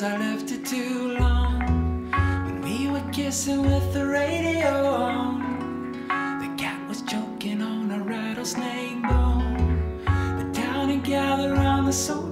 cause I left it too long. When we were kissing with the radio on, the cat was choking on a rattlesnake bone. The town had gathered round the soldier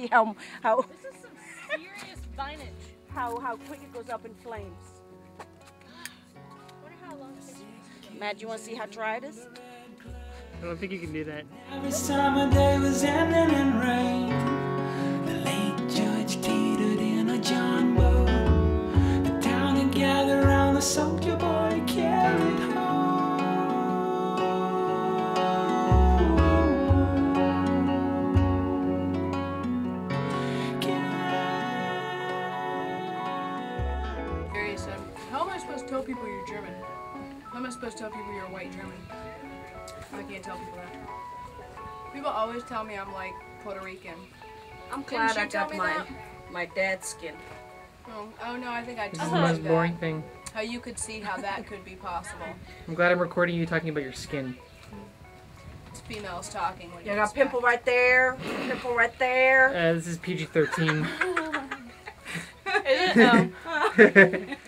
See how how This is some serious vinage. how how quick it goes up in flames. Wonder how long it takes to Matt, you want to see how dry it is? I don't think you can do that. How am I supposed to tell people you're German? How am I supposed to tell people you're white German? I can't tell people that. People always tell me I'm like Puerto Rican. I'm Didn't glad you I tell got me my that? my dad's skin. Oh, oh no, I think I This just is the most said boring that. thing. How you could see how that could be possible. I'm glad I'm recording you talking about your skin. It's females talking. What You you got a expect? pimple right there, pimple right there. Uh, this is PG-13. Is it? Oh.